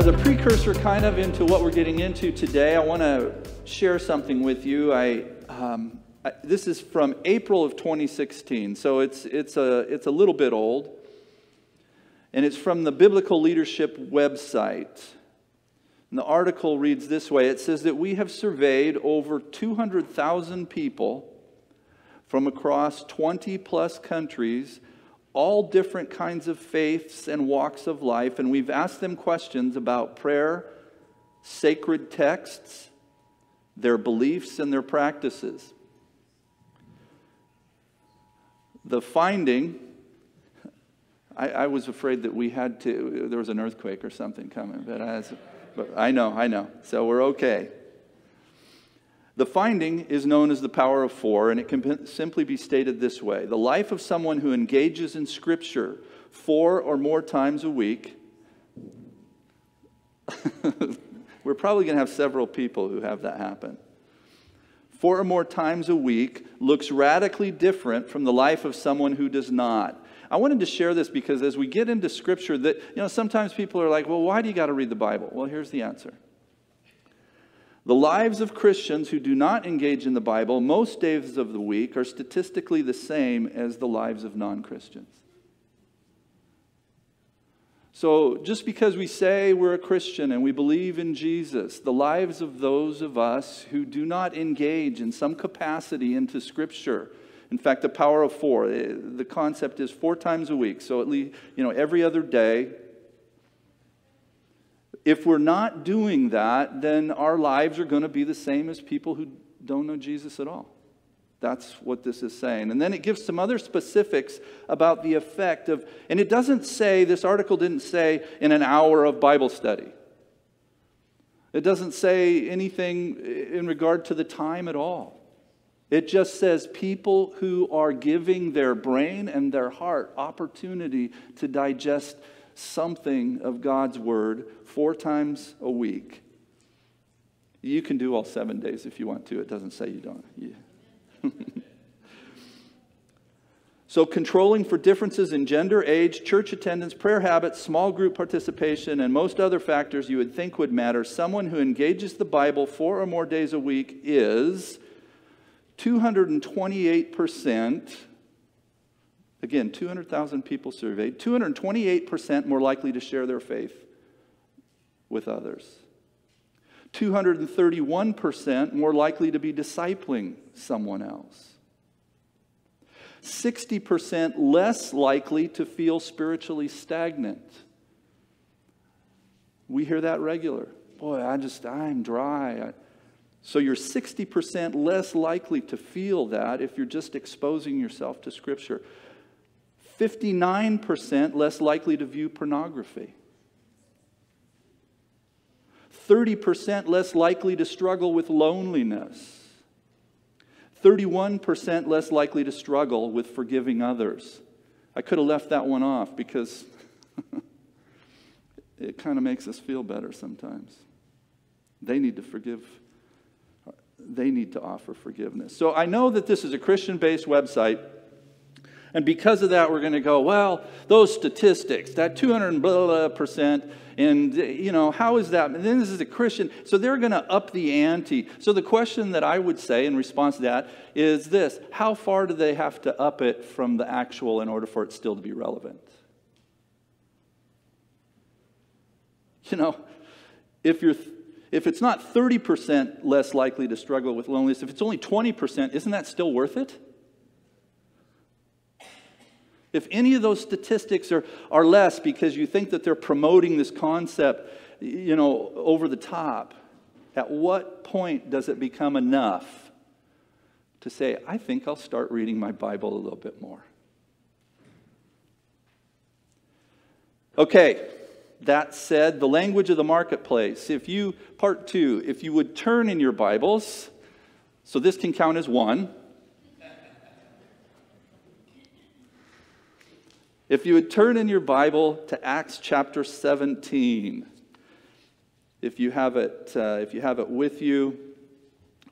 As a precursor, kind of into what we're getting into today, I want to share something with you. I, um, this is from April of 2016, so it's it's a it's a little bit old, and it's from the Biblical Leadership website. And the article reads this way: It says that we have surveyed over 200,000 people from across 20 plus countries all different kinds of faiths and walks of life, and we've asked them questions about prayer, sacred texts, their beliefs, and their practices. The finding, I, I was afraid that we had to, there was an earthquake or something coming, but, but I know, I know. So we're okay. The finding is known as the power of four, and it can simply be stated this way The life of someone who engages in Scripture four or more times a week, we're probably going to have several people who have that happen. Four or more times a week looks radically different from the life of someone who does not. I wanted to share this because as we get into Scripture, that you know sometimes people are like, "Well, why do you got to read the Bible?" Well, here's the answer. The lives of Christians who do not engage in the Bible most days of the week are statistically the same as the lives of non Christians. So, just because we say we're a Christian and we believe in Jesus, the lives of those of us who do not engage in some capacity into Scripture, in fact, the power of four, eh, the concept is four times a week. So, at least, you know, every other day, if we're not doing that, then our lives are going to be the same as people who don't know Jesus at all. That's what this is saying. And then it gives some other specifics about the effect of, and it doesn't say, this article didn't say, in an hour of Bible study. It doesn't say anything in regard to the time at all. It just says people who are giving their brain and their heart opportunity to digest something of God's word four times a week. You can do all seven days if you want to. It doesn't say you don't. Yeah. so, controlling for differences in gender, age, church attendance, prayer habits, small group participation, and most other factors you would think would matter, someone who engages the Bible four or more days a week is 228% Again, 200,000 people surveyed, 228% more likely to share their faith with others. 231% more likely to be discipling someone else. 60% less likely to feel spiritually stagnant. We hear that regular. Boy, I just, I'm dry. So you're 60% less likely to feel that if you're just exposing yourself to Scripture. 59% less likely to view pornography. 30% less likely to struggle with loneliness. 31% less likely to struggle with forgiving others. I could have left that one off because it kind of makes us feel better sometimes. They need to forgive, they need to offer forgiveness. So I know that this is a Christian based website. And because of that, we're going to go, well, those statistics, that 200 blah, blah, percent, and, you know, how is that? And then this is a Christian. So they're going to up the ante. So the question that I would say in response to that is this How far do they have to up it from the actual in order for it still to be relevant? You know, if you're if it's not 30% less likely to struggle with loneliness, if it's only 20%, isn't that still worth it? If any of those statistics are, are less because you think that they're promoting this concept, you know, over the top, at what point does it become enough to say, I think I'll start reading my Bible a little bit more? Okay, that said, the language of the marketplace. If you, part two, if you would turn in your Bibles, so this can count as one. If you would turn in your Bible to Acts chapter 17, if you have it, uh, if you have it with you,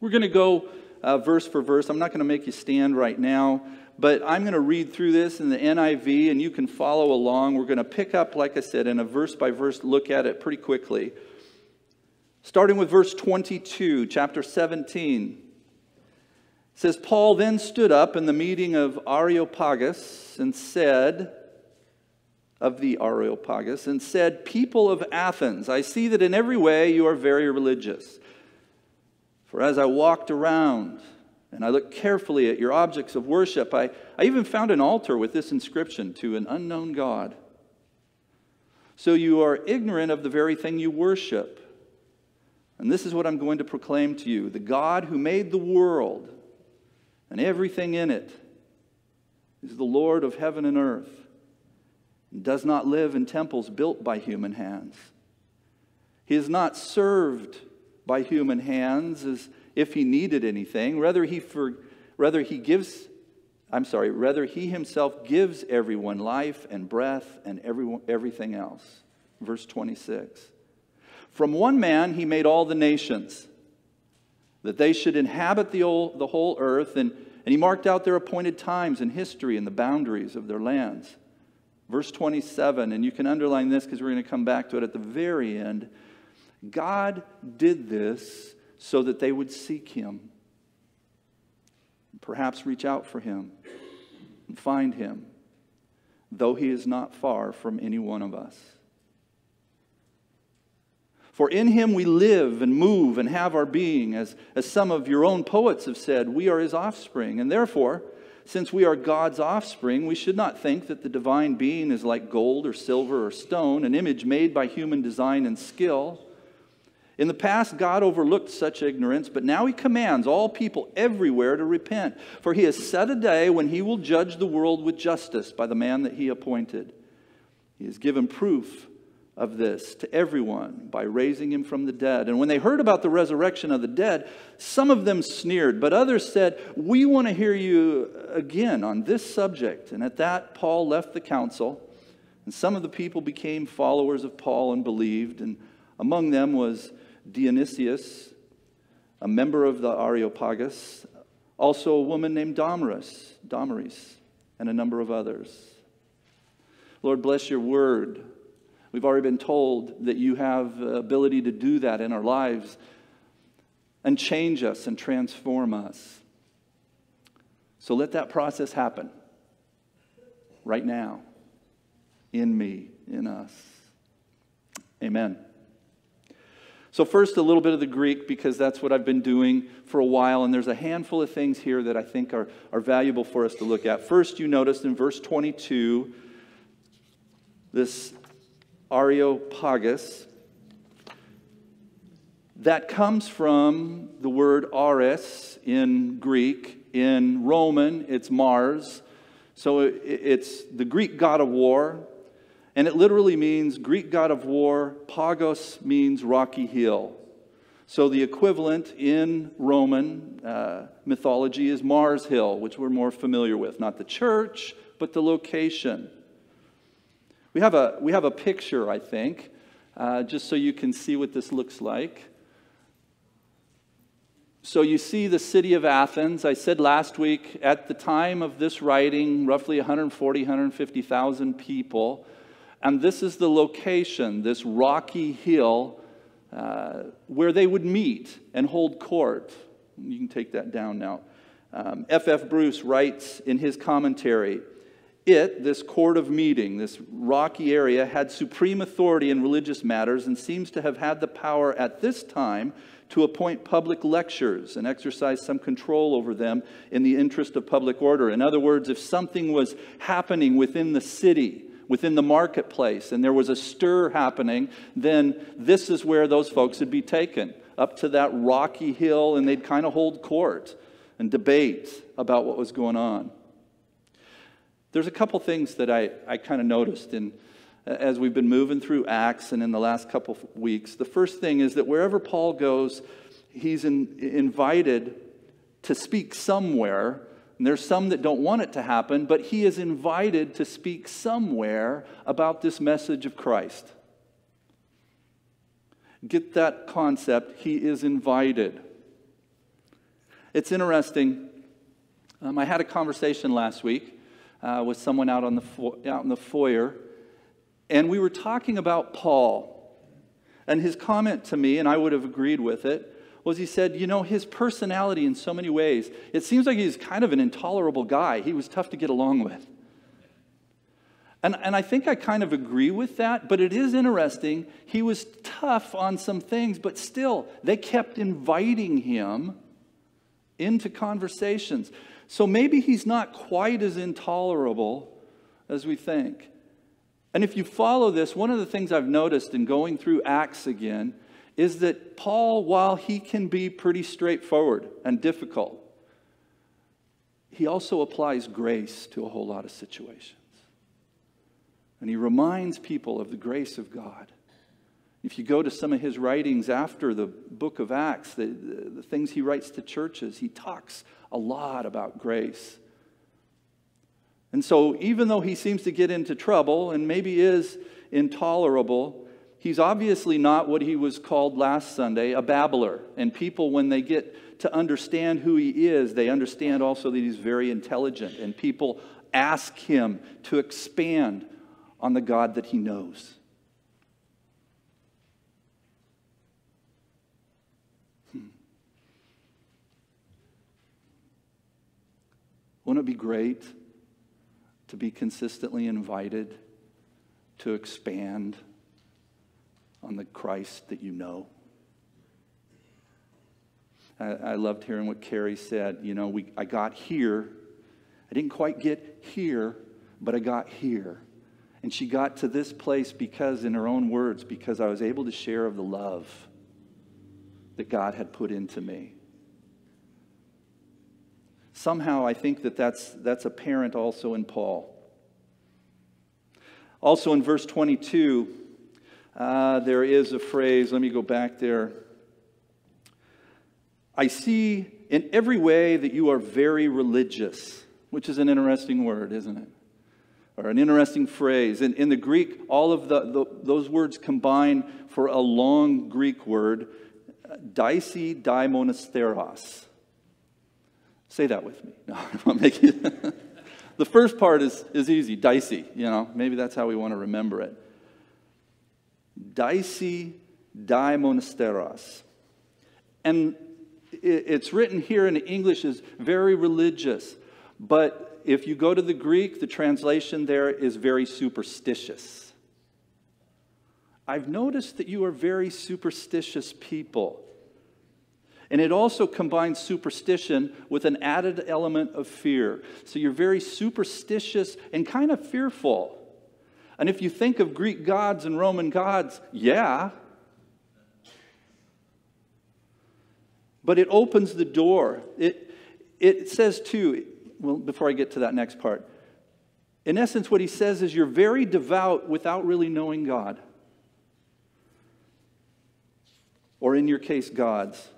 we're going to go uh, verse for verse. I'm not going to make you stand right now, but I'm going to read through this in the NIV and you can follow along. We're going to pick up, like I said, in a verse by verse look at it pretty quickly. Starting with verse 22, chapter 17. It says, Paul then stood up in the meeting of Areopagus and said, of the Areopagus, and said, People of Athens, I see that in every way you are very religious. For as I walked around and I looked carefully at your objects of worship, I, I even found an altar with this inscription to an unknown God. So you are ignorant of the very thing you worship. And this is what I'm going to proclaim to you the God who made the world and everything in it is the Lord of heaven and earth does not live in temples built by human hands. He is not served by human hands as if he needed anything. Rather, he, for, rather, he gives, I'm sorry, rather, he himself gives everyone life and breath and everyone, everything else. Verse 26. From one man he made all the nations, that they should inhabit the whole, the whole earth, and, and he marked out their appointed times in history and the boundaries of their lands. Verse 27, and you can underline this because we're going to come back to it at the very end. God did this so that they would seek him, perhaps reach out for him and find him, though he is not far from any one of us. For in him we live and move and have our being, as, as some of your own poets have said, we are his offspring. And therefore, since we are God's offspring, we should not think that the divine being is like gold or silver or stone, an image made by human design and skill. In the past, God overlooked such ignorance, but now He commands all people everywhere to repent. For He has set a day when He will judge the world with justice by the man that He appointed. He has given proof of this to everyone by raising him from the dead. And when they heard about the resurrection of the dead, some of them sneered, but others said, We want to hear you again on this subject. And at that, Paul left the council, and some of the people became followers of Paul and believed. And among them was Dionysius, a member of the Areopagus, also a woman named Damaris, Damaris, and a number of others. Lord, bless your word. We've already been told that you have the ability to do that in our lives and change us and transform us. So let that process happen right now in me, in us. Amen. So, first, a little bit of the Greek, because that's what I've been doing for a while, and there's a handful of things here that I think are, are valuable for us to look at. First, you noticed in verse 22 this Areopagus. That comes from the word Ares in Greek. In Roman, it's Mars. So it's the Greek god of war. And it literally means Greek god of war. Pagos means rocky hill. So the equivalent in Roman uh, mythology is Mars Hill, which we're more familiar with. Not the church, but the location. We have a, we have a picture, I think, uh, just so you can see what this looks like. So you see the city of Athens. I said last week, at the time of this writing, roughly 140, 150,000 people. And this is the location, this rocky hill, uh, where they would meet and hold court. You can take that down now. F.F. Um, F. Bruce writes in his commentary it, this court of meeting, this rocky area, had supreme authority in religious matters and seems to have had the power at this time to appoint public lectures and exercise some control over them in the interest of public order. In other words, if something was happening within the city, within the marketplace, and there was a stir happening, then this is where those folks would be taken up to that rocky hill and they'd kind of hold court and debate about what was going on. There's a couple things that I, I kind of noticed in, as we've been moving through Acts and in the last couple weeks. The first thing is that wherever Paul goes, he's in, invited to speak somewhere. And there's some that don't want it to happen, but he is invited to speak somewhere about this message of Christ. Get that concept. He is invited. It's interesting. Um, I had a conversation last week uh, with someone out, on the fo- out in the foyer, and we were talking about Paul. And his comment to me, and I would have agreed with it, was he said, You know, his personality in so many ways, it seems like he's kind of an intolerable guy. He was tough to get along with. And, and I think I kind of agree with that, but it is interesting. He was tough on some things, but still, they kept inviting him into conversations. So maybe he's not quite as intolerable as we think. And if you follow this, one of the things I've noticed in going through Acts again is that Paul, while he can be pretty straightforward and difficult, he also applies grace to a whole lot of situations. And he reminds people of the grace of God. If you go to some of his writings after the book of Acts, the, the, the, things he writes to churches, he talks a lot about grace. And so, even though he seems to get into trouble and maybe is intolerable, he's obviously not what he was called last Sunday, a babbler. And people, when they get to understand who he is, they understand also that he's very intelligent. And people ask him to expand on the God that he knows. Wouldn't it be great to be consistently invited to expand on the Christ that you know? I, I loved hearing what Carrie said. You know, we, I got here. I didn't quite get here, but I got here. And she got to this place because, in her own words, because I was able to share of the love that God had put into me. Somehow, I think that that's, that's apparent also in Paul. Also, in verse 22, uh, there is a phrase, let me go back there. I see in every way that you are very religious, which is an interesting word, isn't it? or an interesting phrase. In, in the Greek, all of the, the, those words combine for a long Greek word, dicey daimonasteros. Say that with me. No, I'll make it. the first part is, is easy, dicey, you know. Maybe that's how we want to remember it. Dicey daimonasteros. And it's written here in English as very religious, but if you go to the Greek, the translation there is very superstitious. I've noticed that you are very superstitious people. And it also combines superstition with an added element of fear. So you're very superstitious and kind of fearful. And if you think of Greek gods and Roman gods, yeah. But it opens the door. It, it says, too, well, before I get to that next part. In essence, what he says is you're very devout without really knowing God. Or in your case, God's.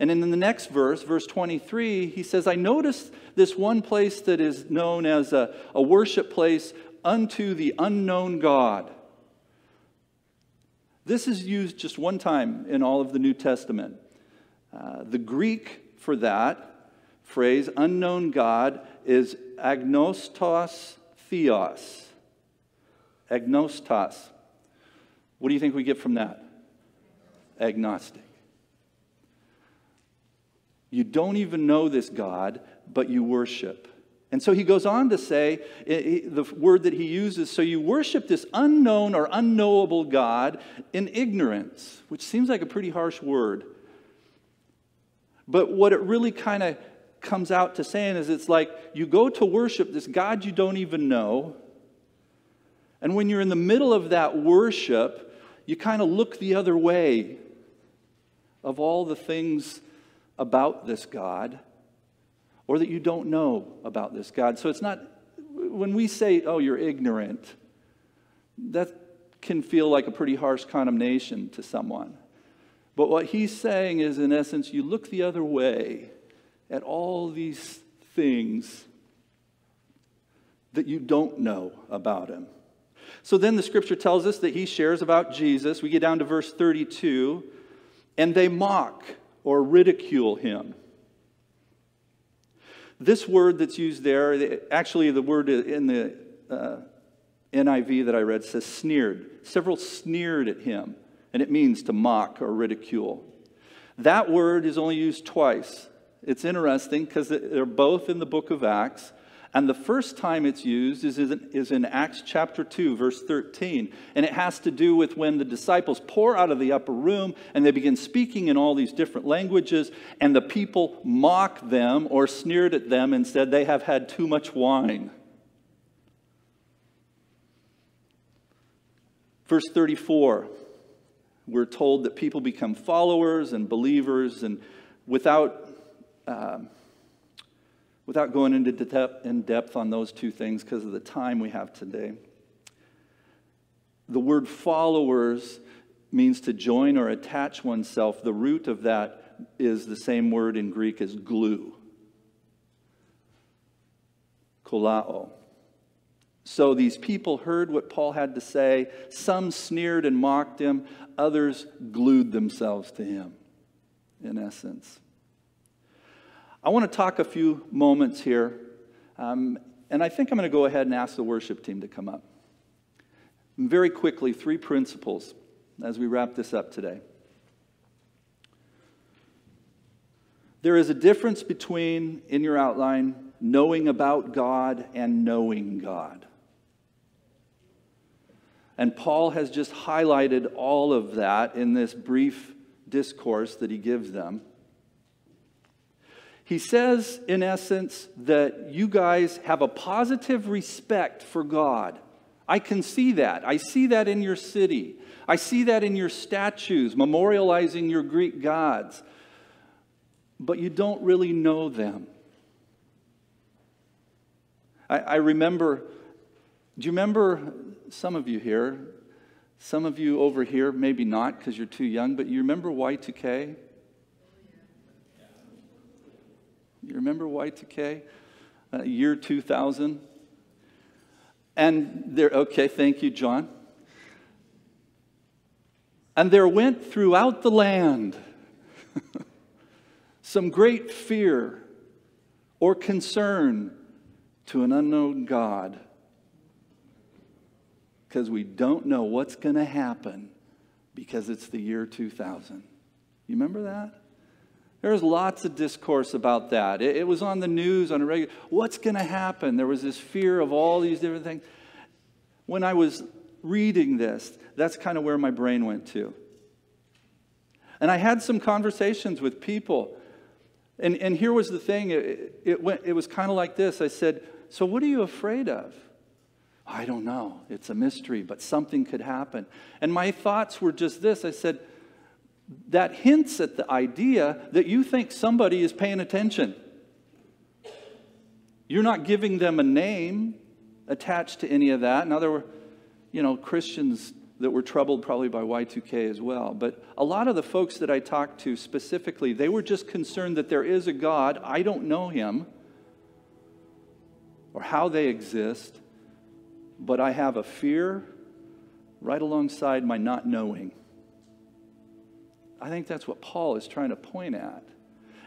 And in the next verse, verse 23, he says, I noticed this one place that is known as a, a worship place unto the unknown God. This is used just one time in all of the New Testament. Uh, the Greek for that phrase, unknown God, is agnostos theos. Agnostos. What do you think we get from that? Agnostic. You don't even know this God, but you worship. And so he goes on to say the word that he uses so you worship this unknown or unknowable God in ignorance, which seems like a pretty harsh word. But what it really kind of comes out to saying is it's like you go to worship this God you don't even know. And when you're in the middle of that worship, you kind of look the other way of all the things about this God or that you don't know about this God. So it's not, when we say, oh, you're ignorant, that can feel like a pretty harsh condemnation to someone. But what he's saying is, in essence, you look the other way at all these things that you don't know about him. So then the scripture tells us that he shares about Jesus. We get down to verse 32, and they mock or ridicule him. This word that's used there, actually, the word in the uh, NIV that I read says sneered. Several sneered at him, and it means to mock or ridicule. That word is only used twice. It's interesting because they're both in the book of Acts. And the first time it's used is in, is in Acts chapter 2, verse 13. And it has to do with when the disciples pour out of the upper room and they begin speaking in all these different languages, and the people mock them or sneered at them and said they have had too much wine. Verse 34, we're told that people become followers and believers, and without. Um, without going into in depth on those two things because of the time we have today. The word followers means to join or attach oneself. The root of that is the same word in Greek as glue. Kolao. So these people heard what Paul had to say. Some sneered and mocked him, others glued themselves to him, in essence. I want to talk a few moments here, um, and I think I'm going to go ahead and ask the worship team to come up. Very quickly, three principles as we wrap this up today. There is a difference between, in your outline, knowing about God and knowing God. And Paul has just highlighted all of that in this brief discourse that he gives them. He says, in essence, that you guys have a positive respect for God. I can see that. I see that in your city. I see that in your statues memorializing your Greek gods. But you don't really know them. I, I remember, do you remember some of you here, some of you over here, maybe not because you're too young, but you remember Y2K? You remember Y2K? Uh, year 2000? And there, okay, thank you, John. And there went throughout the land some great fear or concern to an unknown God because we don't know what's going to happen because it's the year 2000. You remember that? There was lots of discourse about that. It, it was on the news on a regular. What's going to happen? There was this fear of all these different things. When I was reading this, that's kind of where my brain went to. And I had some conversations with people. And, and here was the thing it, it, went, it was kind of like this I said, So, what are you afraid of? I don't know. It's a mystery, but something could happen. And my thoughts were just this I said, that hints at the idea that you think somebody is paying attention. You're not giving them a name attached to any of that. Now, there were, you know, Christians that were troubled probably by Y2K as well. But a lot of the folks that I talked to specifically, they were just concerned that there is a God. I don't know him or how they exist, but I have a fear right alongside my not knowing. I think that's what Paul is trying to point at.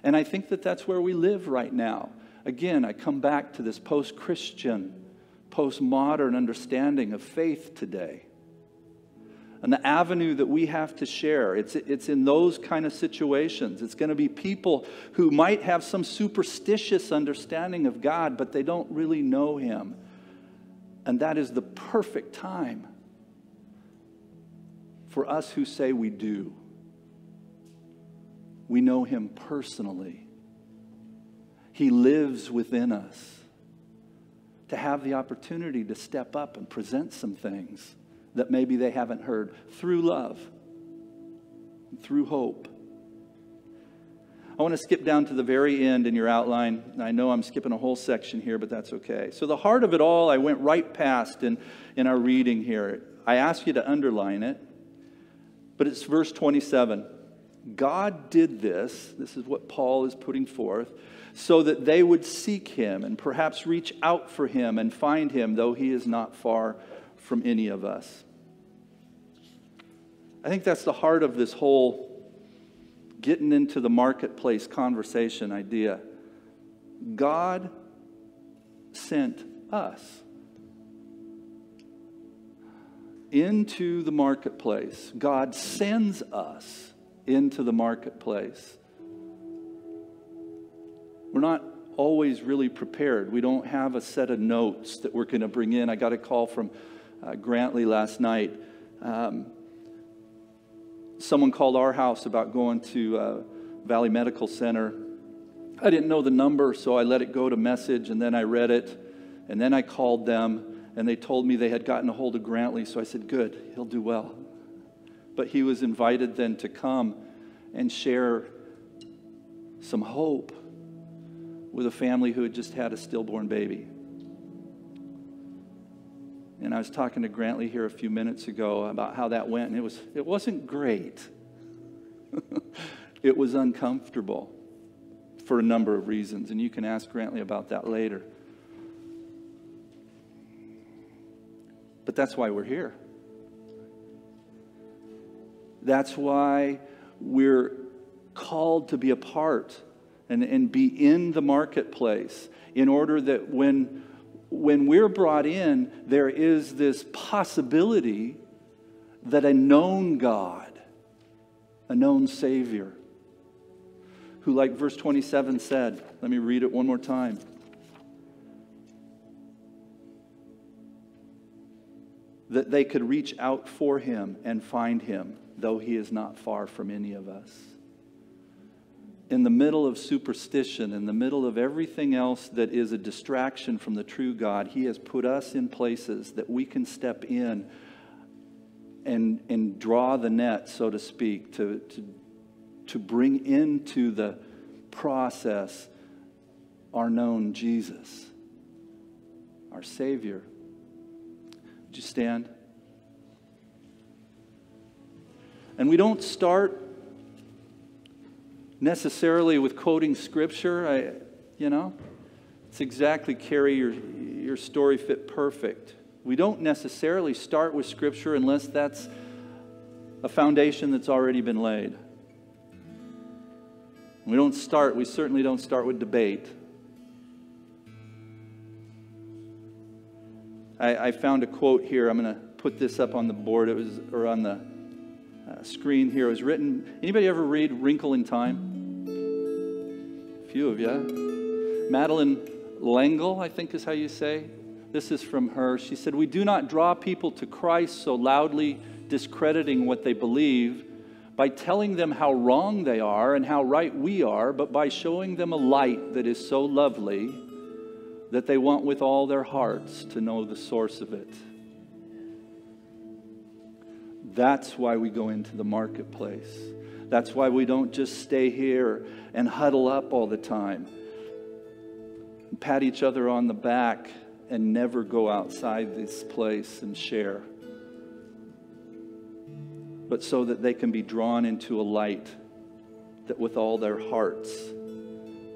And I think that that's where we live right now. Again, I come back to this post Christian, post modern understanding of faith today. And the avenue that we have to share, it's, it's in those kind of situations. It's going to be people who might have some superstitious understanding of God, but they don't really know Him. And that is the perfect time for us who say we do we know him personally. He lives within us. To have the opportunity to step up and present some things that maybe they haven't heard through love, through hope. I want to skip down to the very end in your outline. I know I'm skipping a whole section here, but that's okay. So, the heart of it all, I went right past in, in our reading here. I ask you to underline it, but it's verse 27. God did this, this is what Paul is putting forth, so that they would seek him and perhaps reach out for him and find him, though he is not far from any of us. I think that's the heart of this whole getting into the marketplace conversation idea. God sent us into the marketplace. God sends us into the marketplace. We're not always really prepared. We don't have a set of notes that we're going to bring in. I got a call from uh, Grantley last night. Um, someone called our house about going to uh, Valley Medical Center. I didn't know the number, so I let it go to message, and then I read it, and then I called them, and they told me they had gotten a hold of Grantley, so I said, Good, he'll do well. But he was invited then to come and share some hope with a family who had just had a stillborn baby. And I was talking to Grantley here a few minutes ago about how that went, and it, was, it wasn't great. it was uncomfortable for a number of reasons, and you can ask Grantley about that later. But that's why we're here. That's why we're called to be a part and, and be in the marketplace in order that when, when we're brought in, there is this possibility that a known God, a known Savior, who, like verse 27 said, let me read it one more time. That they could reach out for him and find him, though he is not far from any of us in the middle of superstition, in the middle of everything else that is a distraction from the true God, He has put us in places that we can step in and, and draw the net, so to speak, to, to, to bring into the process our known Jesus, our Savior. Would you stand? And we don't start necessarily with quoting scripture. I, you know, it's exactly Carrie your, your story fit perfect. We don't necessarily start with scripture unless that's a foundation that's already been laid. We don't start, we certainly don't start with debate. I, I found a quote here. I'm going to put this up on the board. It was, or on the uh, screen here. Was written. Anybody ever read Wrinkle in Time? A few of you. Madeleine L'Engle, I think is how you say. This is from her. She said, We do not draw people to Christ so loudly discrediting what they believe by telling them how wrong they are and how right we are, but by showing them a light that is so lovely that they want with all their hearts to know the source of it. That's why we go into the marketplace. That's why we don't just stay here and huddle up all the time, pat each other on the back, and never go outside this place and share. But so that they can be drawn into a light that with all their hearts,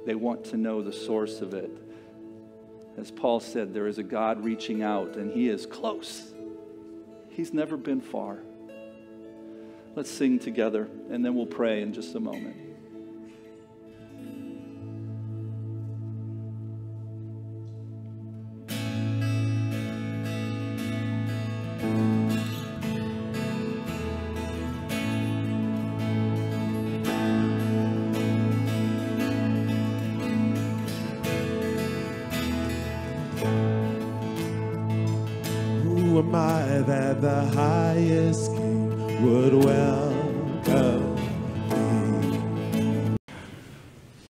they want to know the source of it. As Paul said, there is a God reaching out, and He is close. He's never been far. Let's sing together, and then we'll pray in just a moment.